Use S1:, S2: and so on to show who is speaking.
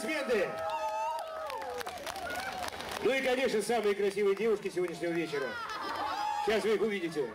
S1: аплодисменты! Ну и, конечно, самые красивые девушки сегодняшнего вечера. Сейчас вы их увидите.